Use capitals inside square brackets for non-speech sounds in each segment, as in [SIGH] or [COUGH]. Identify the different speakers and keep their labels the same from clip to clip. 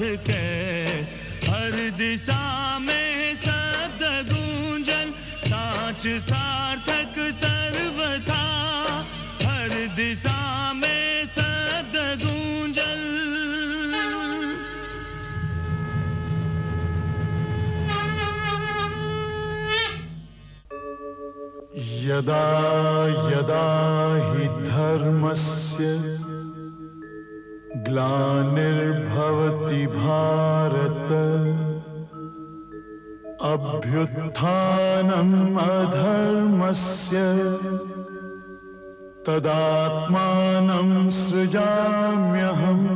Speaker 1: के
Speaker 2: अभ्युत्थानम् अधर्मस्य तदात्मानं सृजाम्यहम्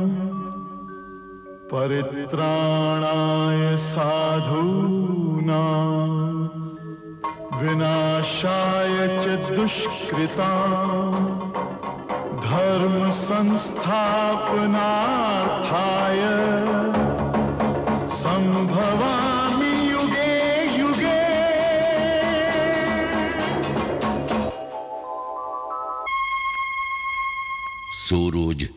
Speaker 2: परित्राणाय साधूनाम् विनाशाय च दुष्कृताम् धर्म
Speaker 3: सूरज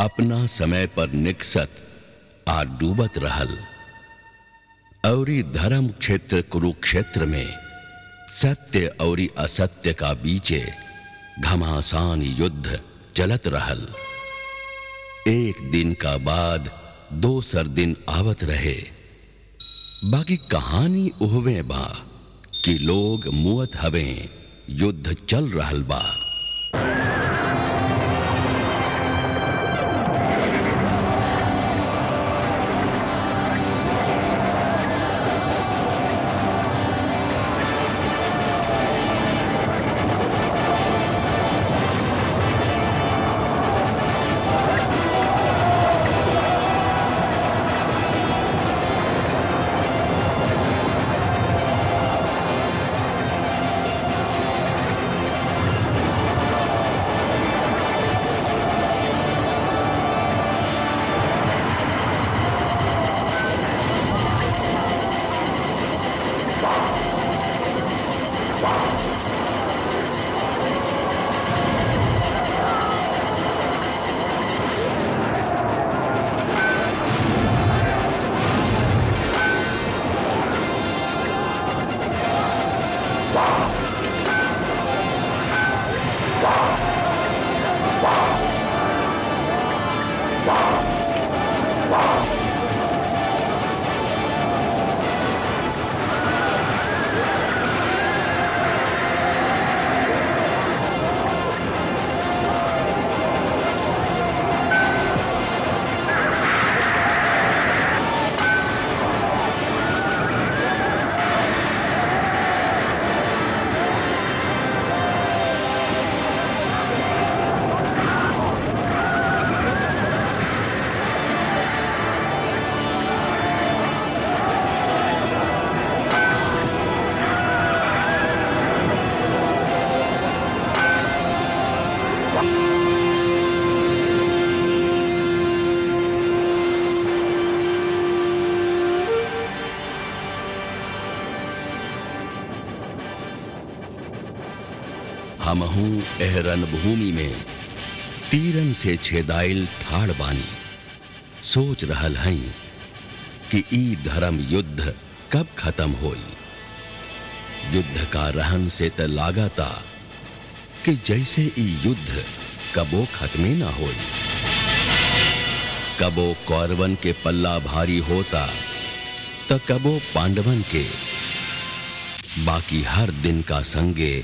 Speaker 3: अपना समय पर निकसत आ डूबत रहल। औरी धर्म क्षेत्र, कुरुक्षेत्र में सत्य औरी असत्य का बीचे घमासान युद्ध चलत रहल। एक दिन का बाद दोसर दिन आवत रहे। बाकी कहानी उहवे बा कि लोग मुअत हवे, युद्ध चल रहल बा। हमहू एहरन भूमि में, तीरन से छेदाइल ठाड़ बानी। सोच रहल हई कि ई धर्म युद्ध कब खत्म होई। युद्ध का रहन से त लागता कि जैसे ई युद्ध कबो खत्मे ना होई। कबो कौरवन के पल्ला भारी होता, त कबो पांडवन के। बाकी हर दिन का संगे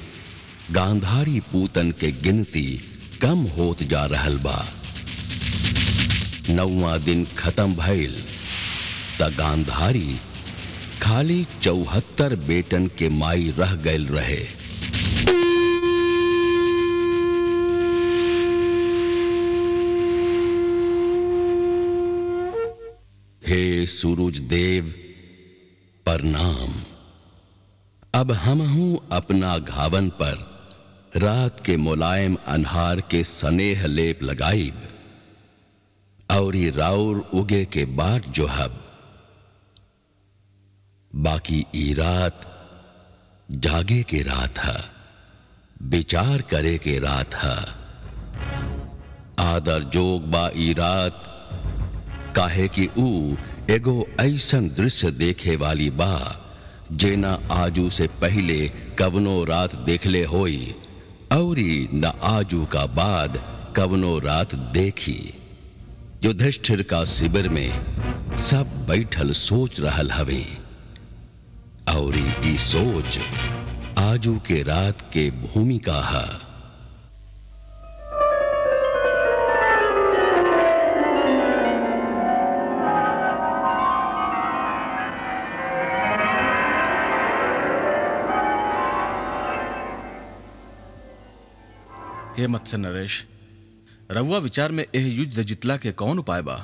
Speaker 3: गांधारी पूतन के गिनती कम होत जा रहल बा। नौवा दिन खत्म भइल, त गांधारी खाली चौहत्तर बेटन के माई रह गयल रहे। हे सूरज देव, प्रणाम। अब हम हूँ अपना घावन पर। रात के मुलायम अनहार के सनेह लेप लगाइब और ये राउर उगे के बाद जो हब बाकी ई रात जागे के रात है, विचार करे के रात है। आदर जोग बा ई रात, काहे कि ऊ एगो ऐसन दृश्य देखे वाली बा, जेना आजू से पहले कवनो रात देखले होई। औरी न आजू का बाद कवनो रात देखी। युधिष्ठिर का शिविर में सब बैठल सोच रहल हवे। औरी ई सोच आजू के रात के भूमिका है।
Speaker 4: हे मत्स्य नरेश रउआ विचार में एह युद्ध जितला के कौन उपाय बा?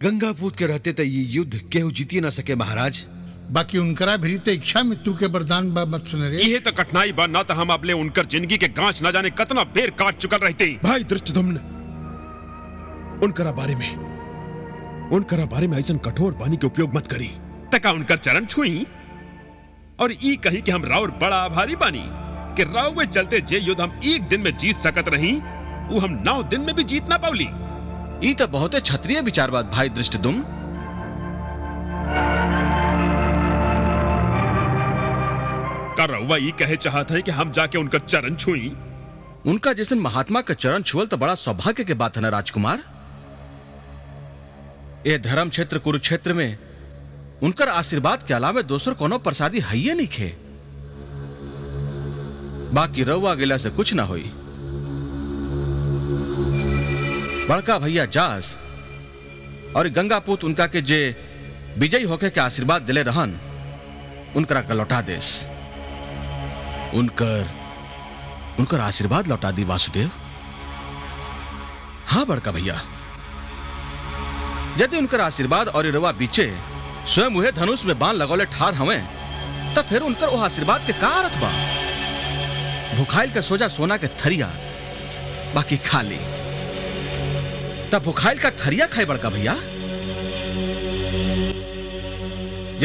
Speaker 5: गंगा पूत के रहते त ये युद्ध केहू जीती ना सके महाराज।
Speaker 6: बाकी उनकरा भी तो इच्छा मृत्यु के वरदान बा मत्स्य नरेश।
Speaker 7: यही तो कठिनाई बा ना तो हम अपने उनकर ज़िंदगी के गांच ना जाने कितना बेर काट चुकल रहते।
Speaker 8: भाई दृष्टधुम्न उनकरा बारे में उनकरा बारे में ऐसा कठोर वाणी के उपयोग मत करी।
Speaker 7: तका उनकर चरण छुई और ई कही कि हम राउर बड़ा आभारी बानी। कि राव में चलते जे युद्ध हम एक दिन में जीत सकत रही वो हम नौ दिन में भी जीत ना पावली।
Speaker 4: ई तो बहुते क्षत्रिय विचार बात भाई
Speaker 7: रउआ ई कहे चाहत है कि हम जाके उनका चरण छुई।
Speaker 4: उनका जैसे महात्मा का चरण छुअल तो बड़ा सौभाग्य के बात है ना राजकुमार? ये धर्म क्षेत्र कुरुक्षेत्र में उनकर आशीर्वाद के अलावा दोसर कोनो प्रसादी है नहीं खे। बाकी रउआ गेला से कुछ ना होई। बड़का भैया जास और गंगा पूत उनका के जे विजयी होके के आशीर्वाद दिले रहन, उनकरा का लौटा देस। उनकर उनकर आशीर्वाद लौटा दी वासुदेव। हाँ बड़का भैया, यदि उनकर आशीर्वाद और रवा बीचे, स्वयं उहे धनुष में बाण लगौले ठार हवे, तब फिर उनकर वो आशीर्वाद के का अर्थ भुखाइल का सोजा सोना के थरिया बाकी खाली तब भुखाइल का थरिया खाए बड़का भैया?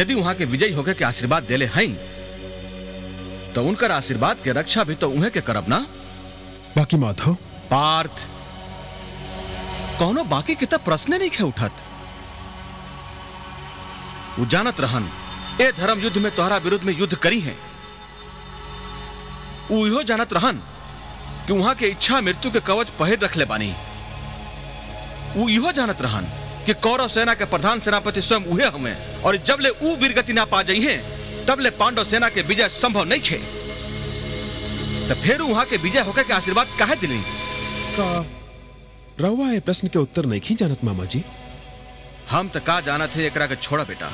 Speaker 4: यदि वहाँ के विजयी होके के आशीर्वाद देले हैं तो उनकर आशीर्वाद के रक्षा भी तो उन्हें के करब ना?
Speaker 8: बाकी माधव?
Speaker 4: पार्थ कौनो बाकी के तब प्रश्न नहीं खे उठत। वो जानत रहन ए धर्म युद्ध में तोहरा विरुद्ध में युद्ध करी है। वो इहो जानत रहन कि वहाँ के इच्छा मृत्यु के कवच पहिर रखले बानी। वो इहो जानत रहन कि कौरव सेना के प्रधान सेनापति स्वयं उहे हमें और जब ले ऊ वीरगति ना पा हैं तब ले पांडव सेना के विजय संभव नहीं खे। तो फिर वहाँ के विजय होकर के आशीर्वाद काहे दिली?
Speaker 8: का रवा ये प्रश्न के उत्तर नहीं खी जानत मामा जी
Speaker 4: हम तो का जाना थे एकरा के छोड़ा बेटा?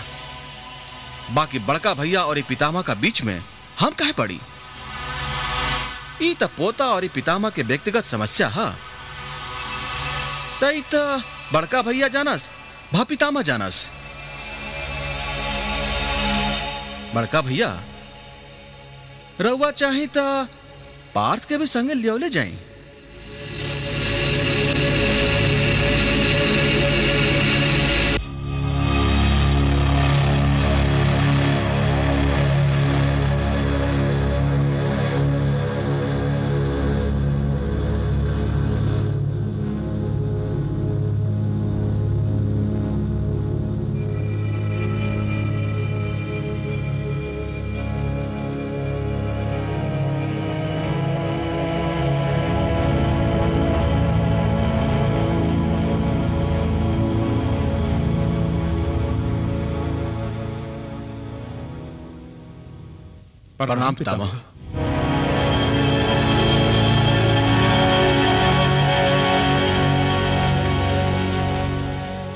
Speaker 4: बाकी बड़का भैया और ई पितामह का बीच में हम काहे पड़ी? त पोता और पितामा के व्यक्तिगत समस्या, है। तई त बड़का भैया जानस, भा पितामह जानस। बड़का भैया रउआ चाहे तो पार्थ के भी संगे लियोले जाई। प्रणाम पितामह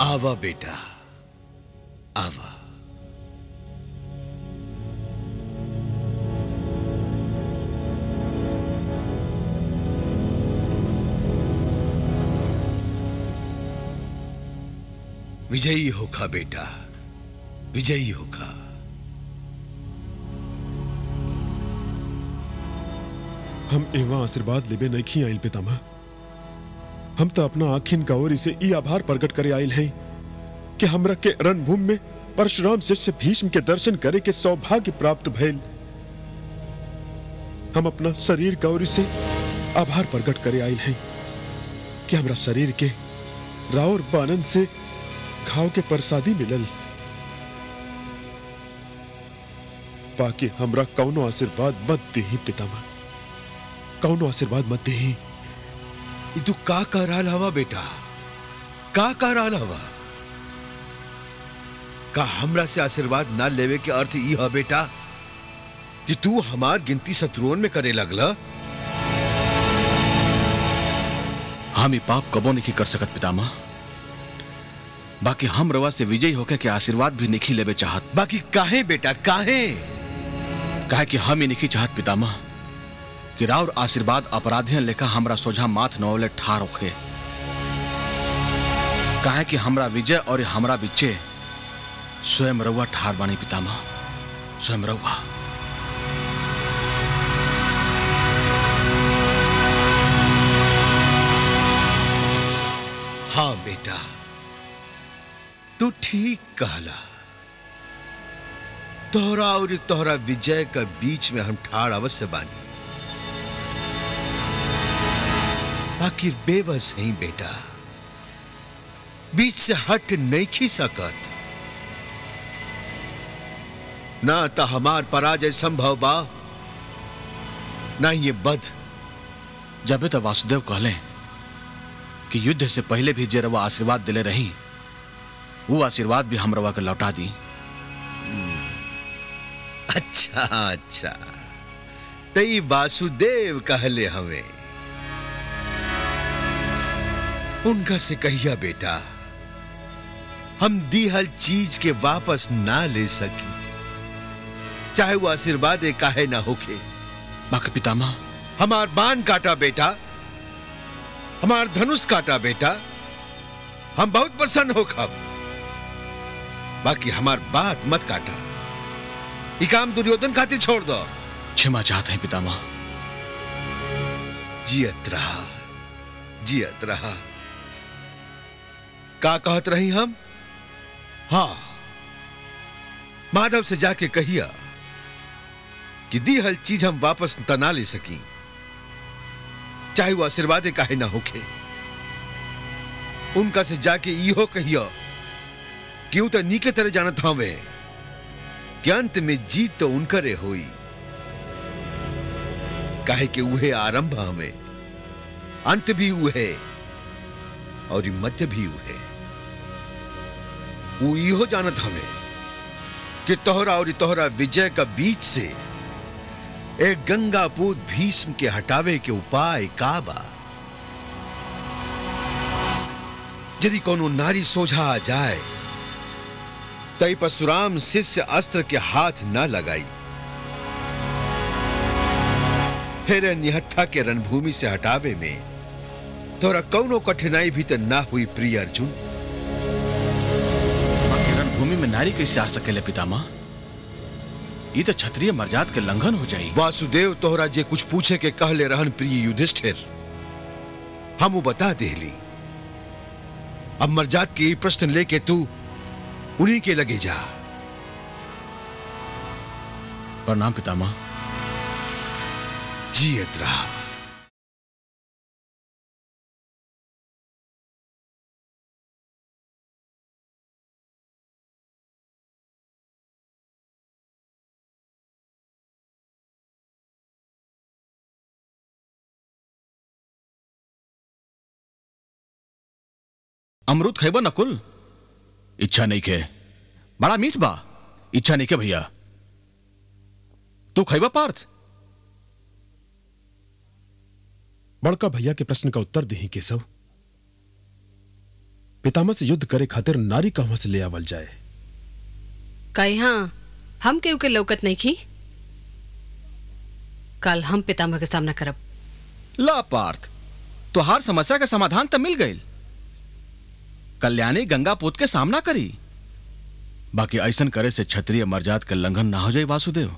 Speaker 5: आवा बेटा आवा विजयी होखा बेटा विजयी होखा
Speaker 8: हम एवा आशीर्वाद लेबे नहीं आइल पितामह। हम तो अपना आखिन ओर इसे ई आभार प्रकट करे आइल हैं कि हमरा के रणभूमि में परशुराम शिष्य भीष्म के दर्शन करे के सौभाग्य प्राप्त भइल हम अपना शरीर ओर इसे आभार प्रकट करे आइल हैं कि हमरा शरीर के राउर बानन से घाव के प्रसादी मिलल। बाकी हमरा कौनो आशीर्वाद मत देही पितामह। कौनो आशीर्वाद मत देही
Speaker 5: ई तू का कह रहा हवा बेटा। का कह रहा हवा का हमरा से आशीर्वाद ना लेवे के अर्थ ई है बेटा कि तू हमार गिनती शत्रुओं में करे लगला?
Speaker 4: हम ई पाप कबो नहीं कर सकत पितामह। बाकी हम रवा से विजयी होके के आशीर्वाद भी नहीं लेवे चाहत।
Speaker 5: बाकी काहे बेटा काहे?
Speaker 4: काहे कि हम ही नहीं चाहत पितामह। कि राउर आशीर्वाद अपराधियन लेखा, हमरा सोझा माथ नौले ठार होखे। काहे कि हमरा विजय और हमरा बिच्चे स्वयं रउआ ठार बानी, पितामह। स्वयं रउआ
Speaker 5: हाँ बेटा, तू ठीक कहला। तोहरा और तोहरा विजय का बीच में हम ठाड़ अवश्य बानी। बाकी बेबस नहीं बेटा। बीच से हट नहीं खी सकत। ना तो हमार पराजय संभव बा ना ये बध।
Speaker 4: जबे तो वासुदेव कहले कि युद्ध से पहले भी जे रवा आशीर्वाद दिले रही वो आशीर्वाद भी हम रवा के लौटा दी।
Speaker 5: अच्छा अच्छा। तई वासुदेव कहले हमें उनका से कहिया बेटा हम दी हर चीज़ के वापस ना ले सकी। चाहे वो आशीर्वाद काहे ना होके
Speaker 4: बाकी पितामह।
Speaker 5: हमार बाण काटा बेटा हमार धनुष काटा बेटा हम बहुत प्रसन्न हो खब। बाकी हमार बात मत काटा। ये काम दुर्योधन खातिर छोड़ दो।
Speaker 4: क्षमा चाहते हैं पितामह।
Speaker 5: जियत रहा जियत रहा। का कहत रही हम? हाँ। माधव से जाके कहिया कि दी हल चीज़ हम वापस तना ले सकी। चाहे वो आशीर्वाद काहे ना होके उनका से जाके इहो कहिया कि ऊ तो नीके तरह जानत हवे कि अंत में जीत तो उनकरे होई। काहे कि उहे आरंभ हमें अंत भी उहे और मध्य भी उहे। वो इहो जानत हमें कि तोहरा और तोहरा विजय का बीच से एक गंगापूत भीष्म के हटावे के उपाय का बा। यदि कोनो नारी सोझा आ जाए, तई परशुराम शिष्य अस्त्र के हाथ न लगाई। फिर निहत्था के रणभूमि से हटावे में तोरा कौनो कठिनाई भी तो ना हुई, प्रिय अर्जुन।
Speaker 4: में नारी कैसे आ सकेले पितामह ये तो क्षत्रिय मर्याद के लंघन हो जाई
Speaker 5: वासुदेव तोहरा जे कुछ पूछे के कहले रहन प्रिय युधिष्ठिर हम बता देली। अब मर्जाद के प्रश्न लेके तू उन्हीं के लगे जा।
Speaker 4: प्रणाम पितामह।
Speaker 5: जियत रहा।
Speaker 4: अमृत खेब नकुल इच्छा नहीं के। बड़ा मीठ बा। इच्छा नहीं के भैया। तू खैबा पार्थ।
Speaker 8: बड़का भैया के प्रश्न का उत्तर दही केशव। पितामह से युद्ध करे खातिर नारी कहवा से ले आवल जाए?
Speaker 9: का यहाँ हम केहू के लौकत नहीं की। कल हम पितामह के सामना करब।
Speaker 4: ला पार्थ तुहार समस्या का समाधान तो मिल गई कल्याणी गंगा पूत के सामना करी। बाकी ऐसन करे से क्षत्रिय मर्याद के लंघन ना हो जाए वासुदेव।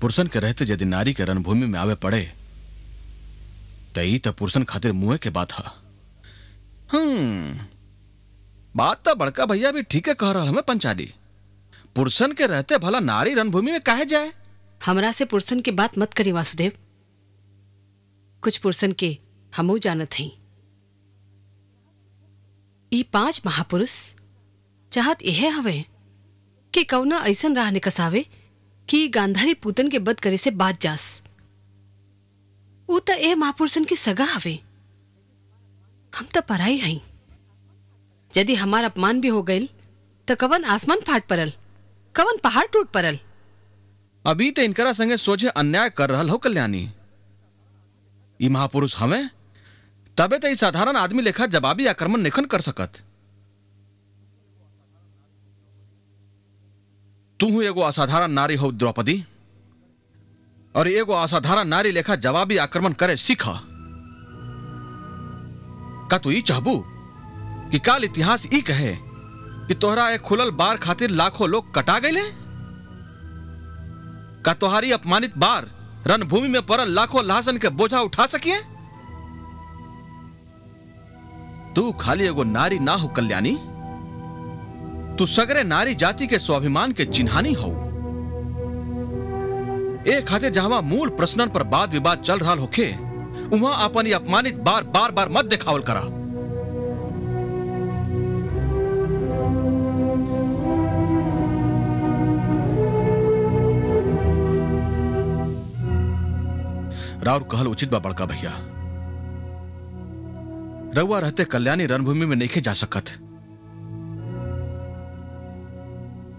Speaker 4: पुरुषन के रहते यदि नारी के रणभूमि में आवे पड़े तो तो पुरुषन खातिर मुँह के बात है। हम्म बात तो बड़का भैया भी ठीक है कह रहा हमें पंचाली पुरुषन के रहते भला नारी रणभूमि में काहे जाए?
Speaker 9: हमरा से पुरुषन की बात मत करी वासुदेव। कुछ पुरुषन के हमू जानत हई। ई पाँच महापुरुष। चाहत यह हवे कि कौना ऐसन राह निकसावे कि गांधारी पूतन के बद करे से बात जास। ऊ त ए महापुरुषन की सगा हवे। हम त पराई हई यदि हमार अपमान भी हो गईल त कवन आसमान फाट परल कवन पहाड़ टूट परल
Speaker 4: अभी तो इनकरा संगे सोचे अन्याय कर रहल हो कल्याणी। ई महापुरुष हमें तबे तो साधारण आदमी लेखा जवाबी आक्रमण निखन कर सकत। तू एगो असाधारण नारी हो, द्रौपदी। और एगो असाधारण नारी लेखा जवाबी आक्रमण करे सीख। का तू चाहबू कि काल इतिहास ई कहे कि तोहरा एक खुलल बार खातिर लाखों लोग कटा गए का तोहारी अपमानित बार रणभूमि में पड़ल लाखों लहासन के बोझा उठा सकिए तू खाली एगो नारी ना हो, कल्याणी। तू सगरे नारी जाति के स्वाभिमान के चिन्हानी हो। ए खातिर जहाँ मूल प्रश्नन पर वाद विवाद चल रहा होखे वहाँ अपन अपमानित बार बार बार मत दिखावल करा। राउर कहल उचित बा बड़का भैया। रउआ रहते कल्याणी रणभूमि में नहीं जा सकत।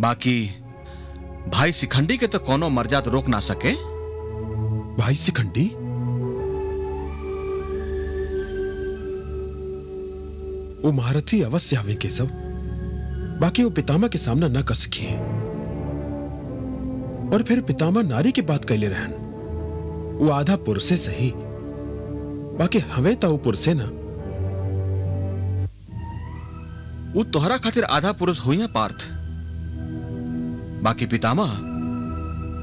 Speaker 4: बाकी भाई सिखंडी के तो कोनो मर्याद रोक ना सके।
Speaker 8: भाई सिखंडी? वो महारथी अवश्य हवे केशव बाकी वो पितामा के सामना न कर सकिए और फिर पितामा नारी की बात कैले रहन। वो आधा पुरुषे सही। बाकी हमें तो वो पुरुषे ना।
Speaker 4: वो तोहरा खातिर आधा पुरुष हुई पार्थ। बाकी पितामह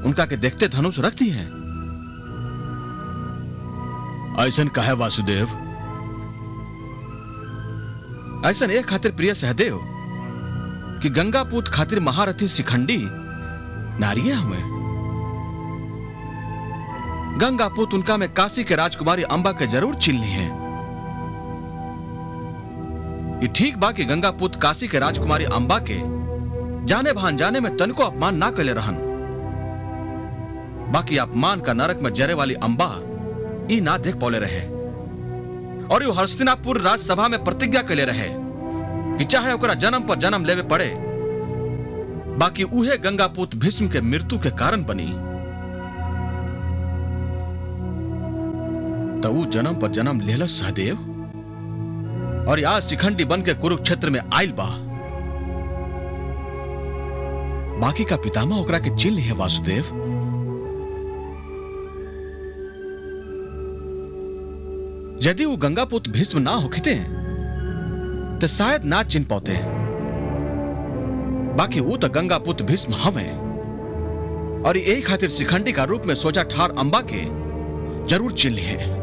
Speaker 4: उनका के देखते धनुष रखती हैं। ऐसा कहे वासुदेव? ऐसन एक खातिर प्रिय सहदेव कि गंगापूत खातिर महारथी शिखंडी नारिये हमें। गंगापूत उनका में काशी के राजकुमारी अंबा के ज़रूर चिल्ली है। ये ठीक बा कि गंगापूत काशी के राजकुमारी अंबा के जाने भान जाने में तन को अपमान ना कले रहन। बाकी अपमान का नरक में जरे वाली अंबा ई ना देख पौले रहे। और यू हस्तिनापुर राज्यसभा में प्रतिज्ञा कले रहे कि चाहे ओकरा जन्म पर जन्म लेवे पड़े, बाकी उहे गंगापूत भीष्म के मृत्यु के कारण बनी। तो जन्म पर जन्म लेलस सहदेव? और आज शिखंडी बन के कुरुक्षेत्र में आयल बा। बाकी का पितामह ओकरा के चिल्ह है, वासुदेव। यदि वो गंगापुत भीष्म ना होखते तो शायद ना चिन्ह पाते बाकी वो तो गंगा गंगापुत भीष्म हवे और यही खातिर शिखंडी का रूप में सोचा ठार अंबा के ज़रूर चिन्ह है।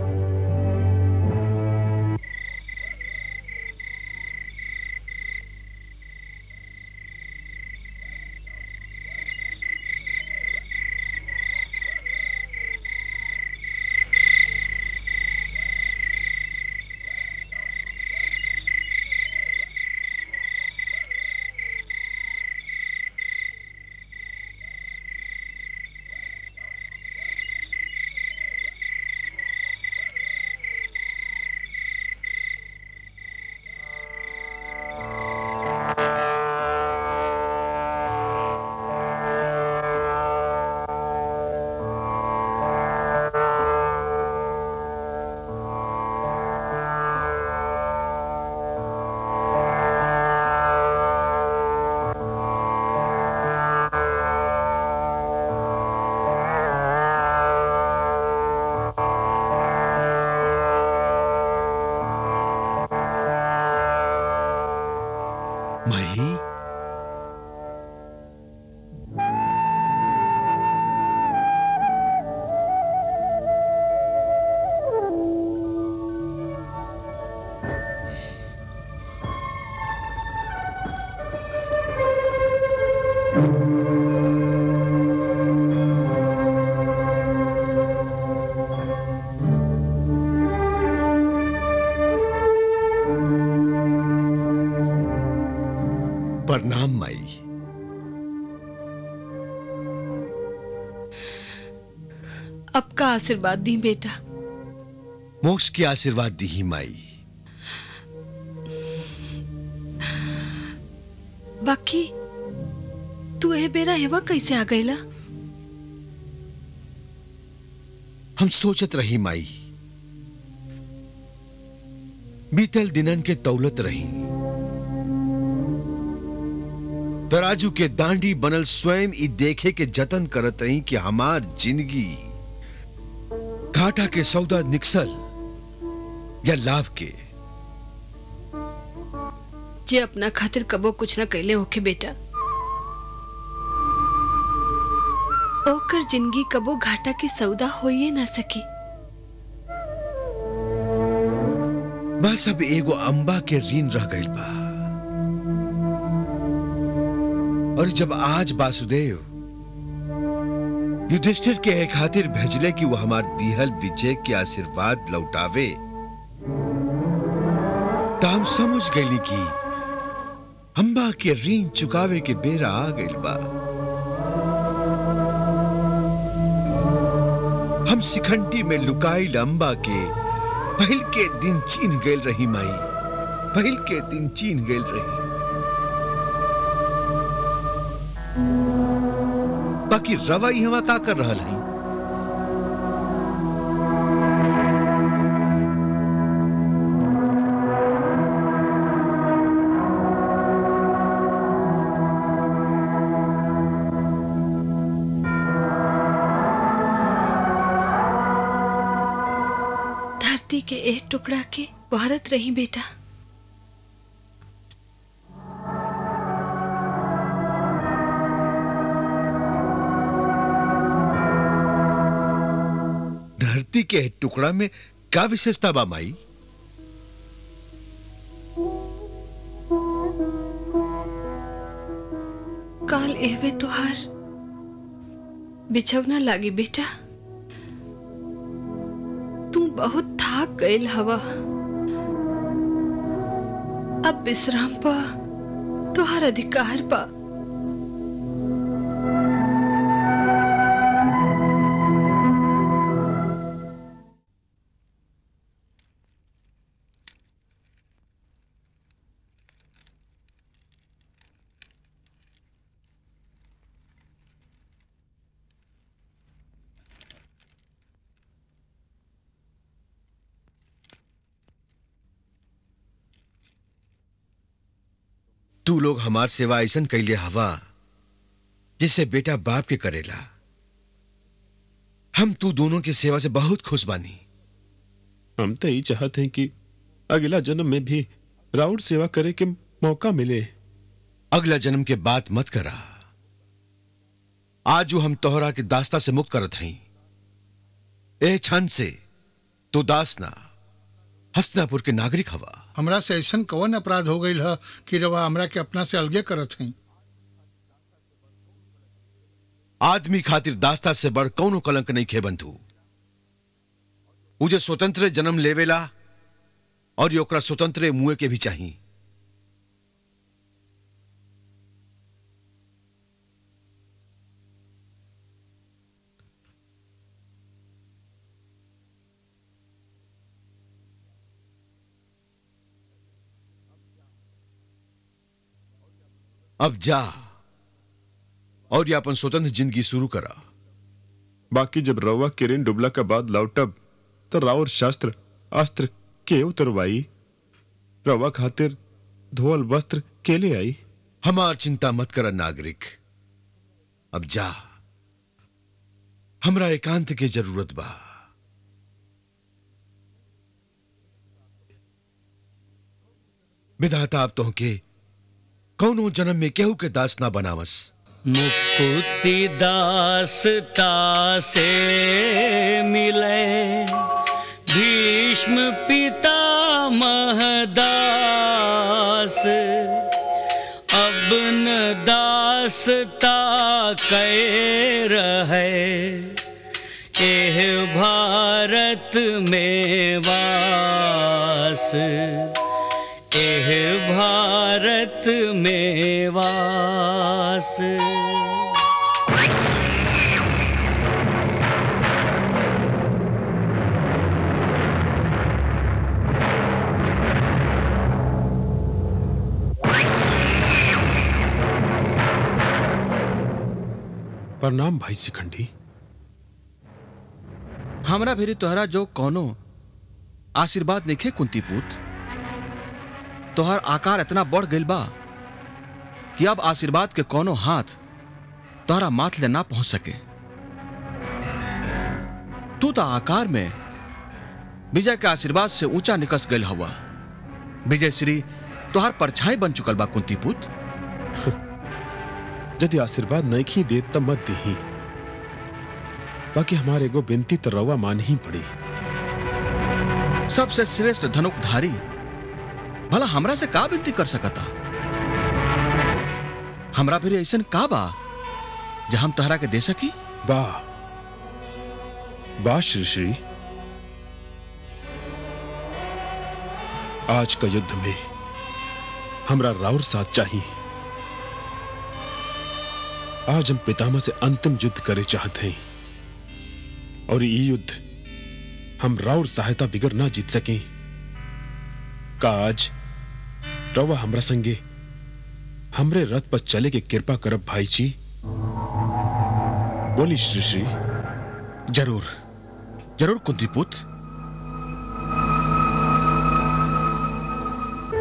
Speaker 9: अब का आशीर्वाद दी बेटा?
Speaker 5: मोक्ष की आशीर्वाद दी ही माई।
Speaker 9: बाकी तू ए बेरा हेवा कैसे आ गईला?
Speaker 5: हम सोचत रही माई। बीतल दिनन के तौलत रही। तराजू के दांडी बनल स्वयं ई देखे के जतन करत रही कि हमार ज़िंदगी घाटा के सौदा निकसल या लाभ के।
Speaker 9: जे अपना खातिर कबो कुछ न कैले होके बेटा। ओकर ज़िंदगी कबो घाटा के सौदा होइए ना सके।
Speaker 5: बस अब एगो अंबा के ऋण रह गई बा। और जब आज वासुदेव युधिष्ठिर के एक खातिर भेजले कि वो हमार दिहल विजय के आशीर्वाद लौटावे। तो हम समझ गईली कि अंबा के ऋण चुकावे के बेरा आ गइल बा। हम सिखंडी में लुकाइल अंबा के पहल के दिन चीन गेल रही माई। पहल के दिन चीन गेल रही। बाकी रवाई हवा का कर रहा है।
Speaker 9: धरती के एक टुकड़ा के भारत रही बेटा।
Speaker 5: के टुकड़ा में क्या विशेषता बा माई?
Speaker 9: काल एवे तुहार। बिछवना लागी बेटा। तू बहुत थाक गईल हवा अब विश्राम पा। तुहार अधिकार पा।
Speaker 5: तू लोग हमार सेवा ऐसन कैले हवा जिससे बेटा बाप के करेला। हम तू दोनों की सेवा से बहुत खुश बानी।
Speaker 8: हम तो यही चाहते हैं कि अगला जन्म में भी राउड सेवा करे के मौका मिले।
Speaker 5: अगला जन्म के बात मत करा। आज जो हम तोहरा के दास्ता से मुक्त करत हई ए क्षण से तू दास हस्तिनापुर के नागरिक हवा।
Speaker 6: हमरा से ऐसा कवन अपराध हो गई है कि रवा हमरा के अपना से अलगे करत है
Speaker 5: आदमी खातिर दास्ता से बढ़ कौन कलंक नहीं खे बंधु। उजे स्वतंत्र जन्म लेवेला और ये स्वतंत्र मुए के भी चाहिए अब जा। और ये अपन स्वतंत्र ज़िंदगी शुरू करा।
Speaker 8: बाकी जब रवा किरण डुबला का बाद लौटब तो राउर शास्त्र अस्त्र के उतरवाई। रवा खातिर धोल वस्त्र के ले आई।
Speaker 5: हमार चिंता मत कर नागरिक। अब जा। हमरा एकांत के ज़रूरत बा। विधाता आप तो तोहके कौनो जन्म में केहू के दास ना बनावस?
Speaker 10: मुक्ति दासता से मिले भीष्म पिता महदास अब न दासता कै रहे, एह भारत में वास। भारत में वास।
Speaker 8: प्रणाम भाई सिखंडी
Speaker 4: हमरा फिर तोहरा जो कौनो आशीर्वाद लिखे कुंती पुत्र तोहर आकार इतना बढ़ गइल बा कि अब आशीर्वाद के कोनो हाथ तोहरा माथ ले ना पहुँच सके। तू तो आकार में विजय के आशीर्वाद से ऊँचा निकस गइल हवा। विजय श्री तोहर परछाई बन चुकल बा कुंती पुत [LAUGHS]
Speaker 8: यदि आशीर्वाद नहीं दे तब मत दही। बाकी हमारे एगो बिनती तो रवा मान ही पड़ी।
Speaker 4: सबसे श्रेष्ठ धनुकधारी भला हमरा से का विनती कर सकता? हमरा फिर ऐसा का बा, जो हम तहरा के दे सकी?
Speaker 8: बा वाह श्री श्री आज का युद्ध में हमरा राउर साथ चाहिए। आज हम पितामह से अंतिम युद्ध करे चाहते हैं। और ये युद्ध हम राउर सहायता बिगर ना जीत सके। का आज रवा हमरा संगे, हमरे रथ पर चले के कृपा करब भाई जी बोली श्री श्री।
Speaker 4: ज़रूर ज़रूर कुंती पुत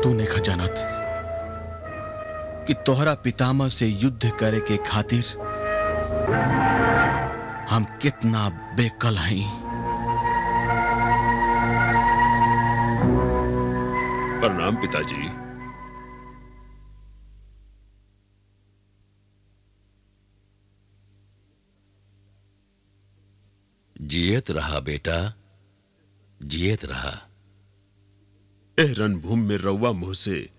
Speaker 4: तूने खजानत कि तोहरा पितामह से युद्ध करे के खातिर हम कितना बेकल हैं।
Speaker 8: प्रणाम पिताजी।
Speaker 3: जियत रहा बेटा जियत रहा।
Speaker 8: एह रणभूमि में रउआ मुँह से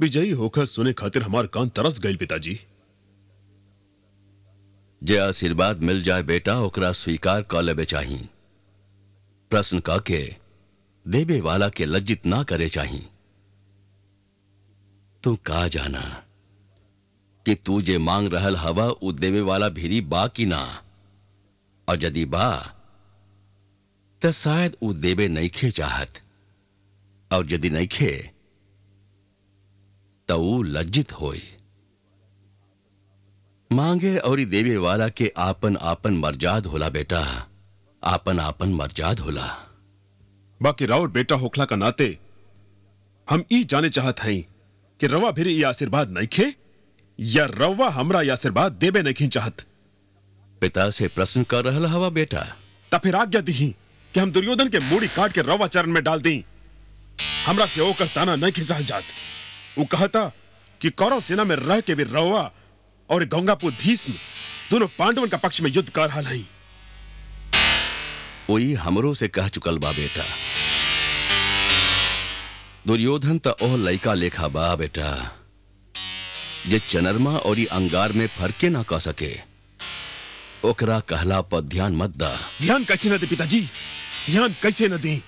Speaker 8: विजयी होकर सुने खातिर हमार कान तरस गई पिताजी।
Speaker 3: जे आशीर्वाद मिल जाए बेटा ओकरा स्वीकार कर लेबे चाही। प्रश्न क के देवे वाला के लज्जित ना करे चाही। तू का जाना? कि तू जे मांग रहल हवा उ देवे वाला भीरी बा कि ना? और यदि बा, त शायद उ देवे नईखे चाहत। और यदि नईखे त उ लज्जित होई मांगे और देवे वाला के आपन आपन मर्जाद होला बेटा। आपन आपन मर्जाद होला।
Speaker 8: बाकी राउर बेटा होखला का नाते, हम ई जाने चाहत हई कि रवा फिर ये आशीर्वाद नहीं खे या रवा हमरा ये आशीर्वाद देबे नहीं चाहत।
Speaker 3: पिता से प्रश्न कर रहल हवा बेटा।
Speaker 8: ता फिर आज्ञा दी कि हम दुर्योधन के मूड़ी काट के रवा चरण में डाल दी। हमरा से ओकर ताना नहीं खिसाल जात। वो कहता कि कौरव सेना में रह के भी रवा और गंगापुर भीष्म दोनों पांडवन का पक्ष में युद्ध कर रहा है।
Speaker 3: वही हमरो से कह चुकल बा बेटा। दुर्योधन त ओह लइका लेखा बा, बेटा, जे चनरमा और ई अंगार में फरके ना क सके। ओकरा कहला पर ध्यान मत दा।
Speaker 8: ध्यान कैसे न दे पिताजी? ध्यान कैसे न दे?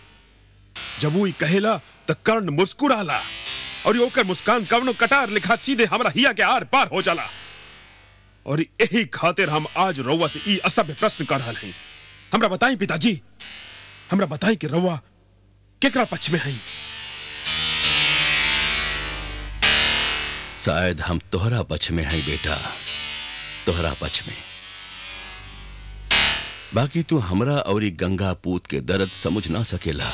Speaker 8: जब वो कहेला, त कर्ण मुस्कुराला, और ओकर मुस्कान कवनो कटार लिखा सीधे हमरा हिया के आर पार हो जाला। और यही खातिर हम आज रउआ से ई असभ्य प्रश्न कर रहे हैं हमरा बताई पिताजी, हमरा बताई कि रउआ केकरा पक्ष में है
Speaker 3: शायद हम तोहरा पक्ष में हैं बेटा। तोहरा पक्ष में। बाकी तू हमरा और गंगा पूत के दर्द समझ ना सकेला।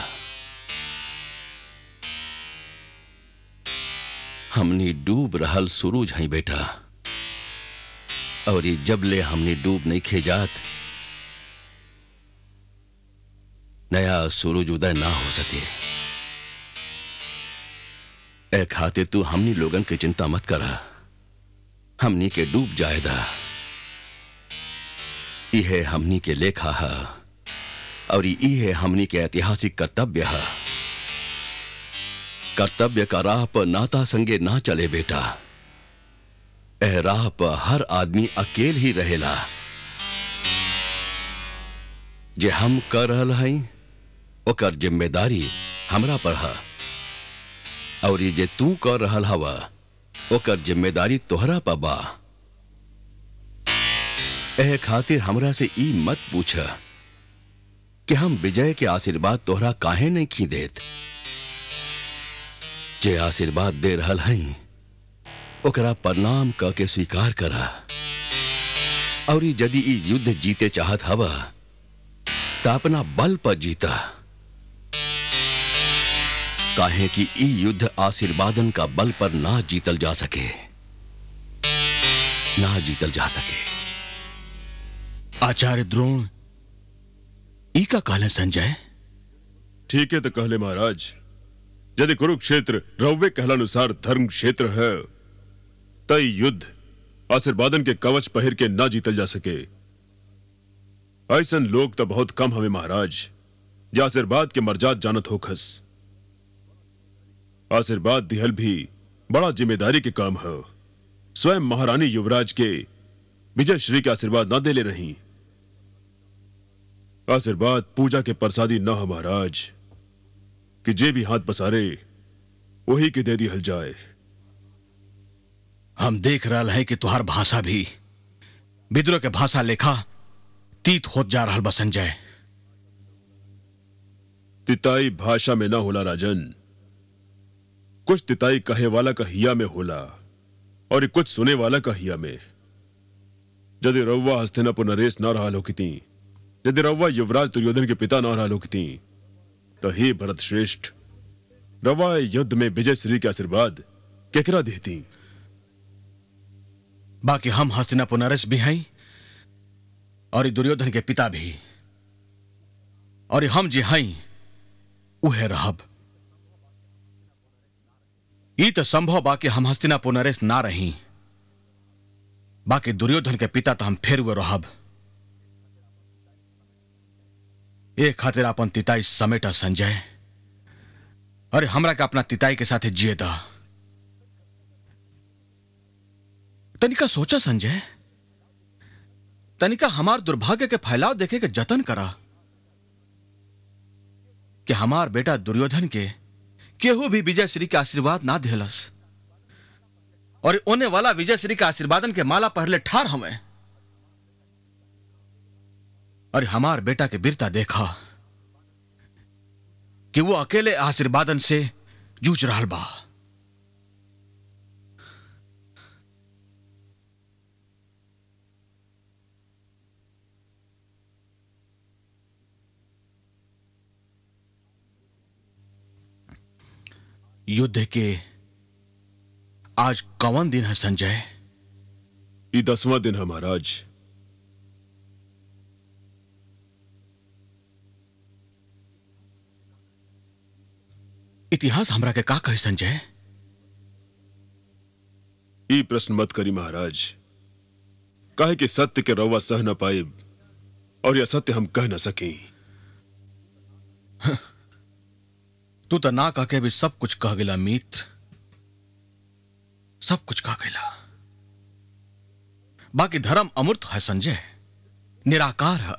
Speaker 3: हमनी डूब रहल सूरज हैं बेटा। और ई जबले हमनी डूब नहीं खेजात नया सूरज उदय ना हो सके। ए खातिर तू हमनी लोगन के चिंता मत करा। हमनी के डूब जाएदा। इहे हमनी के लेखा है, और इहे हमनी के ऐतिहासिक कर्तव्य है। कर्तव्य का राह पर नाता संगे ना चले बेटा। ए राह पर हर आदमी अकेल ही रहेला। जे हम कर रहल हई, ओकर ज़िम्मेदारी हमरा पर है। और ये जे तू कर रहल हवा ओकर ज़िम्मेदारी तोहरा पर बा एह खातिर हमरा से ई मत पूछ कि हम विजय के आशीर्वाद तोहरा काहे नहीं खी देत? जे आशीर्वाद दे रहल हई, ओकरा प्रणाम करके स्वीकार करा। और यदि युद्ध जीते चाहत हवा तो अपना बल पर जीता। काहे कि ई युद्ध आशीर्वादन का बल पर ना जीतल जा सके। ना जीतल जा सके।
Speaker 4: आचार्य द्रोण ई का कहले संजय?
Speaker 8: ठीक है तो कहले महाराज। यदि कुरुक्षेत्र रव्य कहलानुसार धर्म क्षेत्र है तय युद्ध आशीर्वादन के कवच पहिर के ना जीतल जा सके। ऐसन लोग तो बहुत कम हमें महाराज। जो आशीर्वाद के मर्जात जानत हो खस आशीर्वाद दिहल भी बड़ा ज़िम्मेदारी के काम है। स्वयं महारानी युवराज के विजय श्री के आशीर्वाद ना दे ले रही। आशीर्वाद पूजा के प्रसादी न हो महाराज। कि जे भी हाथ पसारे वही के दे दिहल जाए।
Speaker 4: हम देख रहा है कि तुहार भाषा भी विद्रोह के भाषा लेखा तीत होत जा रहा बा संजय
Speaker 8: तिताई भाषा में ना होला राजन। कुछ तिताई कहे वाला का हिया में होला और कुछ सुने वाला का हिया में यदि रउवा हस्तिनापुर नरेश ना रहा लोकिती यदि रउवा युवराज दुर्योधन के पिता ना रहा लोकिती तो हे भरत श्रेष्ठ। रवा युद्ध में विजय श्री के आशीर्वाद केकरा देती?
Speaker 4: बाकी हम हस्तिनापुर नरेश भी हैं और दुर्योधन के पिता भी। और हम जी हैं, उहे रहब। ई तो संभव बाकी हम हस्तिनापुर नरेश ना रही। बाकी दुर्योधन के पिता तो हम फेर हुए रहब। एक खातिर अपन तिताई समेटा संजय। अरे हमरा के अपना तिताई के साथ जिए दा। तनिका सोचा संजय। तनिका हमार दुर्भाग्य के फैलाव देखे के जतन करा। कि हमार बेटा दुर्योधन के केहू भी विजय श्री के आशीर्वाद ना दिलस। और ओने वाला विजय श्री के आशीर्वादन के माला पहले ठार हमें और हमार बेटा के वीरता देखा कि वो अकेले आशीर्वादन से जूझ रहा बा। युद्ध के आज कौन दिन है संजय?
Speaker 8: ये दसवां दिन है महाराज।
Speaker 4: इतिहास हमरा के का कहे संजय?
Speaker 8: ई प्रश्न मत करी महाराज। कहे कि सत्य के रवा सह न पाए और यह सत्य हम कह न सके।
Speaker 4: तू तो ना कह के भी सब कुछ कह गिला मित्र। सब कुछ कह गिला बाकी धर्म अमूर्त है, संजय। निराकार है।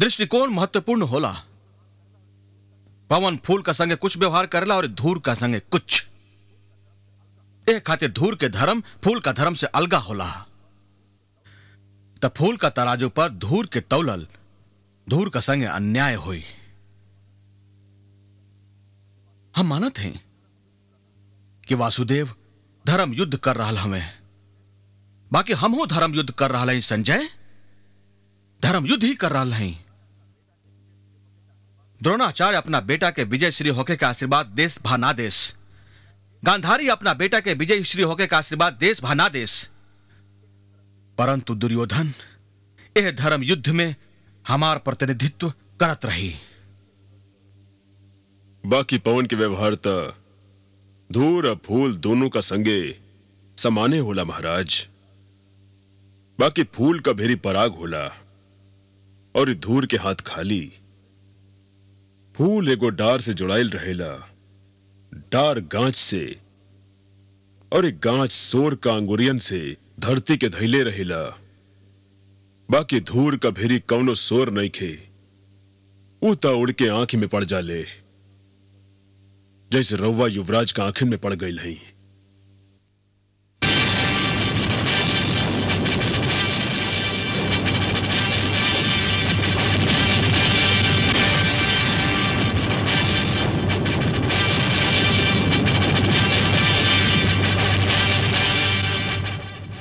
Speaker 4: दृष्टिकोण महत्वपूर्ण होला। पवन फूल का संगे कुछ व्यवहार करेला और धूर का संगे कुछ। एक खातिर धूर के धर्म फूल का धर्म से अलगा होला। त फूल का तराजू पर धूर के तौलल, धूर का संगे अन्याय हुई। हम मानत हैं कि वासुदेव धर्म युद्ध कर रहा हमें। बाकी हम हो धर्म युद्ध कर रहा हैं, संजय। धर्म युद्ध ही कर रहा हैं। द्रोणाचार्य अपना बेटा के विजय श्री होके का आशीर्वाद देश भाना देश। गांधारी अपना बेटा के विजय श्री होके का आशीर्वाद देश भाना देश। परंतु दुर्योधन, यह धर्म युद्ध में हमार प्रतिनिधित्व करत रही।
Speaker 8: बाकी पवन के व्यवहार त धूर और फूल दोनों का संगे समाने होला महाराज। बाकी फूल का भेरी पराग होला और धूर के हाथ खाली। फूल एगो डार से जुड़ाइल रहेला, डार गांच से और एक गांच सोर का अंगुरियन से धरती के धैले रहेला। बाकी धूर का भेरी कौनो सोर नहीं खे उड़ के आँख में पड़ जाले। जैसे रउवा युवराज का आंखिन में पड़ गई है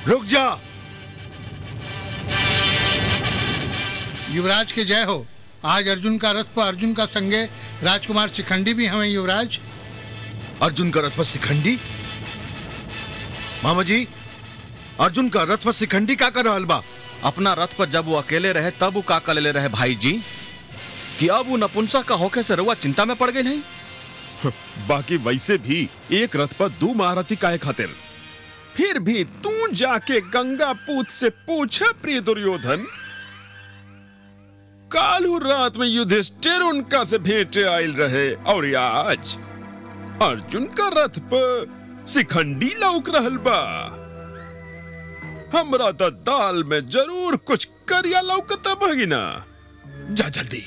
Speaker 5: रुक जा।
Speaker 6: युवराज के जय हो। आज अर्जुन का रथ पर अर्जुन का संगे राजकुमार शिखंडी भी हमें युवराज।
Speaker 5: अर्जुन का रथ पर शिखंडी? मामा जी अर्जुन का रथ पर शिखंडी का कर रहल बा
Speaker 4: अपना रथ पर जब वो अकेले रहे तब वो का कर ले रहे भाई जी। कि अब वो नपुंसक का होके से रुआ चिंता में पड़ गई नहीं? [LAUGHS]
Speaker 7: बाकी वैसे भी एक रथ पर दो महारथी काहे खातिर? फिर भी तू जाके गंगा पूत से पूछा प्रिय दुर्योधन कालू रात में युधिष्ठिर उनका से भेंटे आयल रहे और आज? अर्जुन का रथ पर शिखंडी लौक रहल बा। हमरा तो दाल में ज़रूर कुछ करिया लौकता भगिना। जा जल्दी,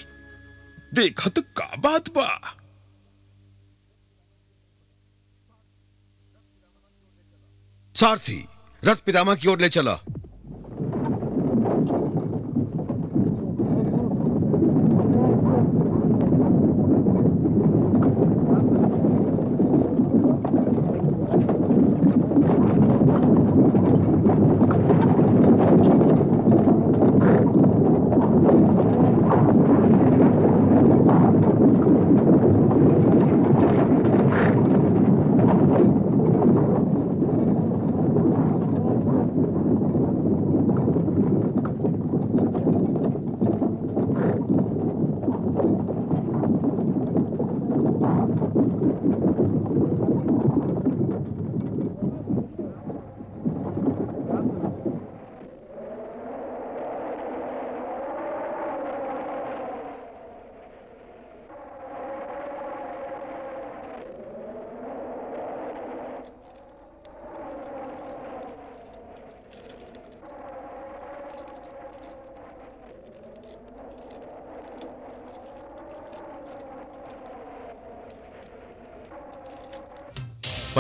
Speaker 7: देखत का बात बा।
Speaker 5: सारथी, रथ पितामह की ओर ले चला।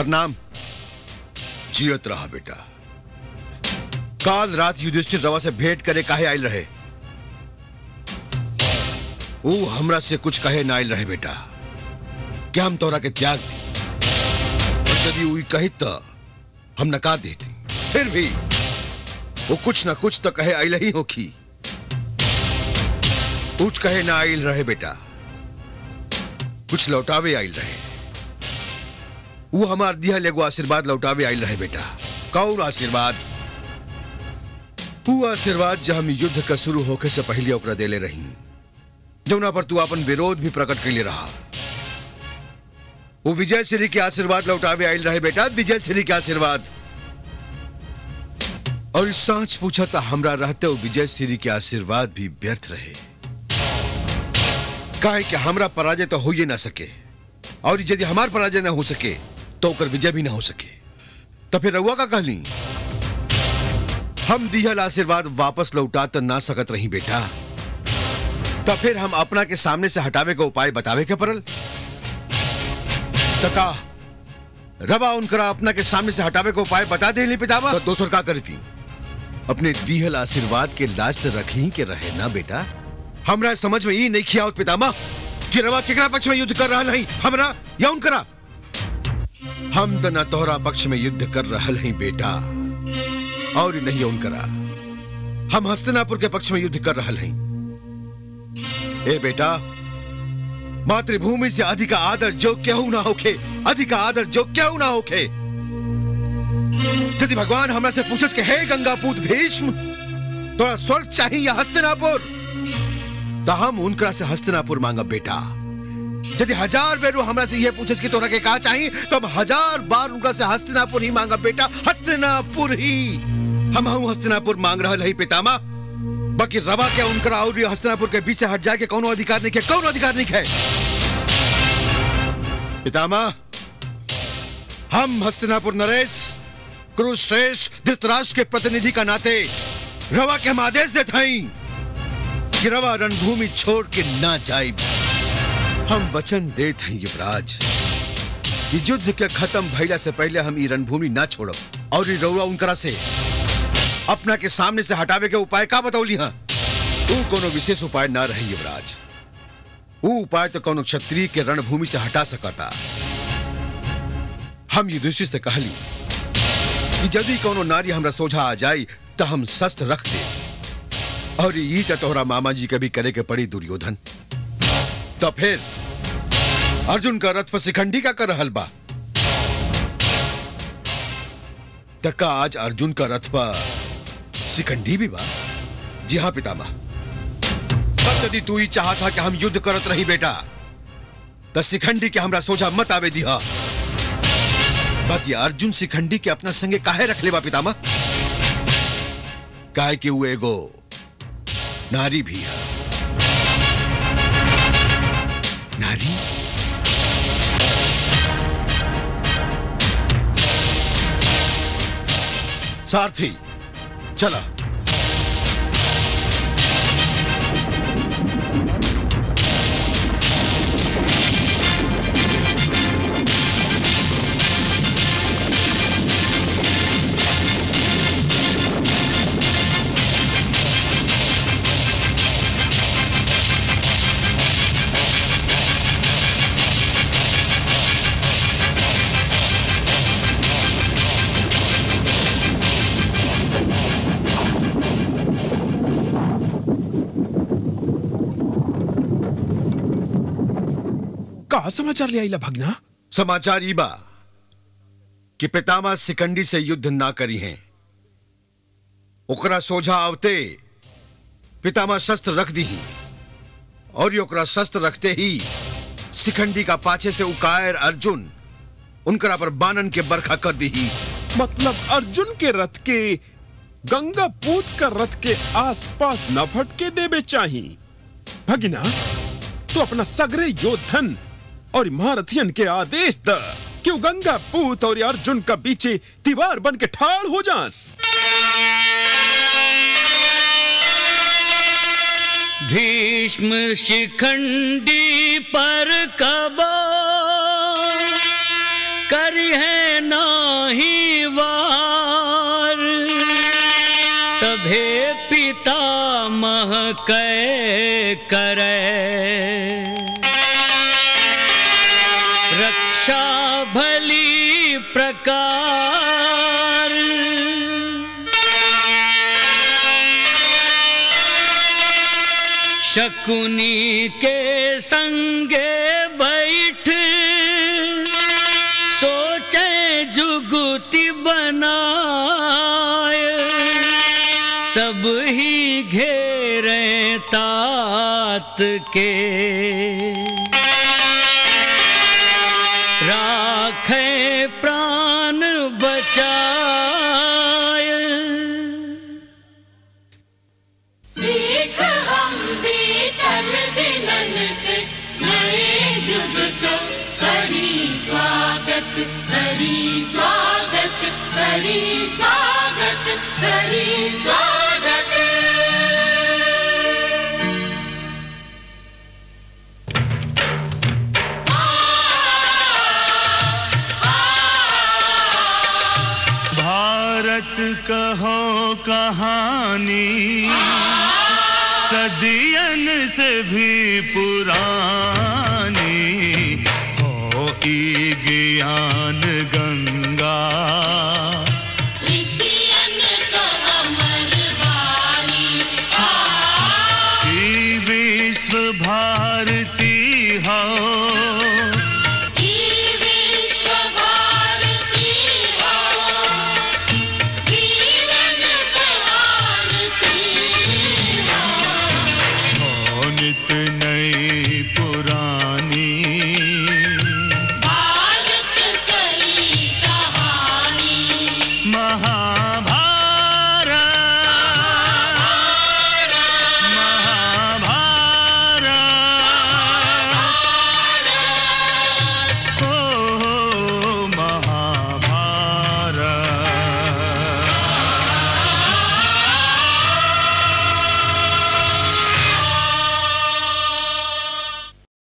Speaker 5: प्रणाम जियत रहा बेटा। काल रात युधिष्ठिर रवा से भेंट करे काहे आयल रहे? वो हमरा से कुछ कहे ना आयल रहे बेटा। क्या हम तोरा के त्याग दी? यदि वही कही तो हम नकार देती। फिर भी वो कुछ ना कुछ तो कहे आयल ही होखी। कुछ कहे ना आयल रहे बेटा। कुछ लौटावे आयल रहे। वो हमार दिया लेगो आशीर्वाद लौटावे आयल रहे बेटा। कौन आशीर्वाद। वो आशीर्वाद जब हम युद्ध का शुरू होके से पहले ओकरा देले रही। जमुना पर तू अपन विरोध भी प्रकट कैले रहा। वो विजय श्री के आशीर्वाद लौटावे आयल रहे बेटा, विजय श्री के आशीर्वाद। और सांच पूछा था हमरा रहते वो विजय श्री के आशीर्वाद भी व्यर्थ रहे। काहे कि हमरा पराजय तो हो ही ना सके। और यदि हमार पराजय ना हो सके तो ओकर विजय भी ना हो सके। तो फिर रउआ का कहली हम दिहल आशीर्वाद वापस लौटा तो ना सकत रही बेटा। तो फिर हम अपना के सामने से हटावे का उपाय बतावे के परल तका रवा उनकरा अपना के सामने से हटावे का उपाय बता दे पितामा तो दोसर का करती, अपने दिहल आशीर्वाद के लास्ट रखी के रहे ना बेटा। हमरा समझ में ई नहीं खिया पितामा कि रवा केकरा पक्ष में युद्ध कर रहा नहीं हमरा या उनकरा? हम तो न तोहरा पक्ष में युद्ध कर रहा हैं, बेटा। और नहीं उनकरा हम हस्तिनापुर के पक्ष में युद्ध कर रहा हैं। ए बेटा, मातृभूमि से अधिक आदर जो क्यों ना होखे, अधिक आदर जो क्यों ना होखे। यदि भगवान हमरा से पूछस के, हे गंगापूत भीष्म, तोरा स्वर्ग चाहिए या हस्तिनापुर? तो हम उनकरा से हस्तिनापुर मांगब, बेटा। यदि हज़ार बेर हमरा से यह पूछे कि तोरा के का चाहिए तो हम हज़ार बार उनका से हस्तिनापुर ही मांगा, बेटा। हस्तिनापुर ही। हम हूँ हस्तिनापुर मांग रहा है पितामा बाकी रवा के उनका और ये हस्तिनापुर के बीच से हट जाके कौन अधिकार नहीं है। कौन अधिकार नहीं है। पितामा हम हस्तिनापुर नरेश, कुरुश्रेष्ठ धृतराष्ट्र के प्रतिनिधि का नाते रवा के हम आदेश देते हैं कि रवा रणभूमि छोड़ के ना जाए। हम वचन देते हैं युवराज। कि युद्ध के खत्म भइला से पहले हम ई रणभूमि ना छोड़ब और ई रउआ उनकरा से अपना के सामने से हटावे के उपाय का बतौली हाँ वो कोनो विशेष उपाय ना रही, युवराज। वो उपाय तो कोनो क्षत्रिय के रणभूमि से हटा सकता। हम युधिष्ठिर से कहली कि यदि कोनो नारी हमरा सोझा आ जाई तो हम शस्त्र रख दे। और ये तो तोहरा मामा जी के भी करे के पड़ी दुर्योधन। तो फिर। अर्जुन का रथ शिखंडी का कर रहल बा तक्का आज अर्जुन का रथ पर शिखंडी भी बा। जी हाँ पितामह। यदि तू ही चाहा था कि हम युद्ध करत रही बेटा। तो शिखंडी के हमरा सोझा मत आवे दिहा बाकी अर्जुन शिखंडी के अपना संगे काहे रख लेवा पितामह? काहे कि वो एगो नारी भी है। नारी सारथी चला।
Speaker 8: समाचार ले आईला भगना।
Speaker 5: समाचार ई बा कि पितामह सिकंडी से युद्ध ना करी हैं। ओकरा सोझा आवते पितामह शस्त्र रख दी ही और ओकरा शस्त्र रखते ही शिखंडी का पाछे से उकायर अर्जुन उनकरा पर बानन के बरखा कर दी ही।
Speaker 8: मतलब अर्जुन के रथ के गंगा पूत का रथ के आसपास न भटके देवे चाही। भगिना तू अपना सगरे योद्धन और महारथियन के आदेश द। कि वो गंगा पूत और अर्जुन का बीचे दीवार बन के ठाड़ हो जास?
Speaker 10: भीष्म शिखंडी पर कबो कर है नाही वार? सभे पिता मह कै करे शकुनी के संगे बैठ। सोचे जुगुति बनाए। सब ही घेरे तात के।
Speaker 1: कहो कहानी सदियन से भी पुरानी हो गंगा